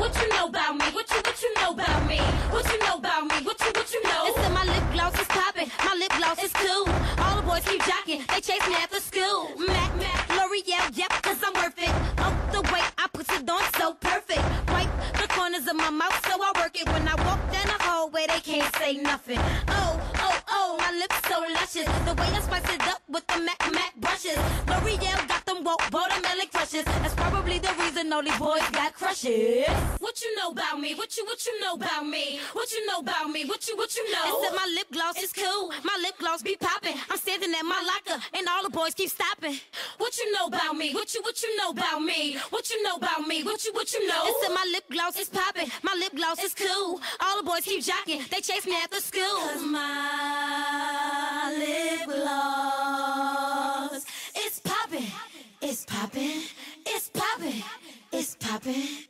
What you know about me? What you what you know about me? What you know about me? What you what you know? It's in my lip gloss is poppin'. My lip gloss is cool. All the boys keep jocking. They chase me after school. Mac, Mac, L'Oreal, yep, cause I'm worth it. Oh, the way I put it on so perfect. Wipe the corners of my mouth so I work it. When I walk down the hallway, they can't say nothing. Oh, oh, oh, my lips so luscious. The way I spice it up with the Mac, Mac brushes. L'Oreal got them woke watermelon crushes. That's probably the reason all these boys got crushes. What you know about me? What you what you know about me? What you know about me? What you what you know? It's that my lip gloss is cool. My lip gloss be popping. I'm standing at my locker, and all the boys keep stopping. What you know about me? What you what you know about me? What you know about me? What you what you know? It's that my lip gloss is popping. My lip gloss is cool. All the boys keep jocking. They chase me after school. Cause my lip gloss is popping. It's popping. It's popping. It's popping.